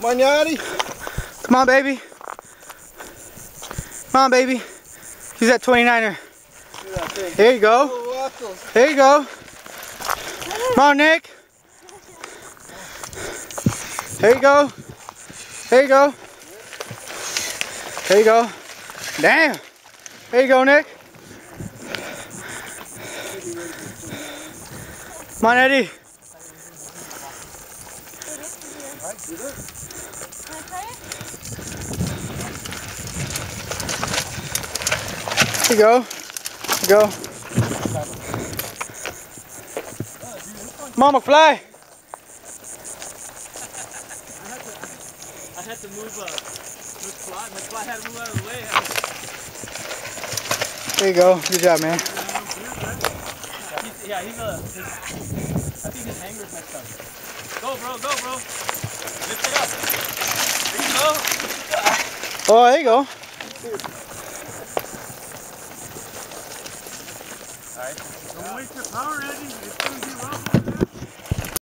Come on, Yachty. Come on, baby. Come on, baby. Use that 29er. There you go. There you go. Come on, Nick. There you go. There you go. There you go. Damn. There you go, Nick. Come on, Eddie. Here you go. Here you go. Mama fly. I had to move, uh, move fly. Had to move out of the way. There you go. Good job, man. He's, yeah, he's a. His, I think his hanger's messed up. Go, bro, go, bro. Oh, there you go. Don't waste your power, Eddie.